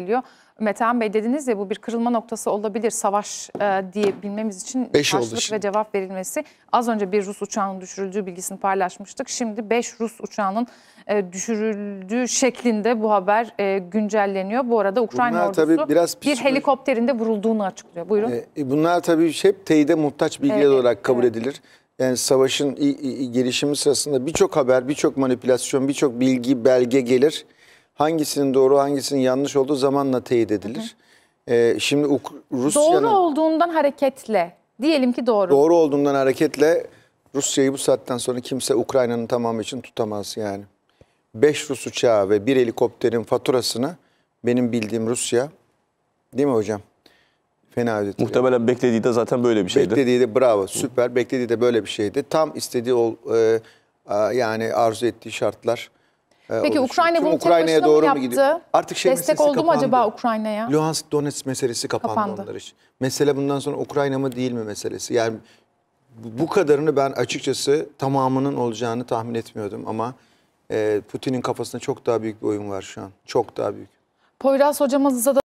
geliyor. Metehan Bey dediniz ya bu bir kırılma noktası olabilir savaş e, diye bilmemiz için Beş karşılık ve cevap verilmesi. Az önce bir Rus uçağının düşürüldüğü bilgisini paylaşmıştık. Şimdi 5 Rus uçağının e, düşürüldüğü şeklinde bu haber e, güncelleniyor. Bu arada Ukrayna Bunlar ordusu tabii biraz bir helikopterinde vurulduğunu açıklıyor. Buyurun. E, Bunlar tabii hep teyide muhtaç bilgiler Evet, olarak kabul evet. edilir. Yani savaşın gelişimi sırasında birçok haber, birçok manipülasyon, birçok bilgi, belge gelir. Hangisinin doğru, hangisinin yanlış olduğu zamanla teyit edilir. E, şimdi Uk- doğru Rusya'nın olduğundan hareketle diyelim ki doğru. doğru olduğundan hareketle Rusya'yı bu saatten sonra kimse Ukrayna'nın tamamı için tutamaz yani. 5 Rus uçağı ve bir helikopterin faturasını benim bildiğim Rusya, değil mi hocam? Fena ödetiyor. Muhtemelen beklediği de zaten böyle bir şeydi. Beklediği de bravo süper. Beklediği de böyle bir şeydi. Tam istediği ol, e, a, yani arzu ettiği şartlar. E, Peki oluştu. Ukrayna Tüm bunu tek başına mı yaptı? Artık şey Destek oldu mu acaba Ukrayna'ya? Luhansk Donetsk meselesi kapandı, Kapandı. onlar için. Mesele bundan sonra Ukrayna mı değil mi meselesi. Yani bu bu kadarını ben açıkçası tamamının olacağını tahmin etmiyordum ama e, Putin'in kafasında çok daha büyük bir oyun var şu an. Çok daha büyük. Poyraz hocamıza da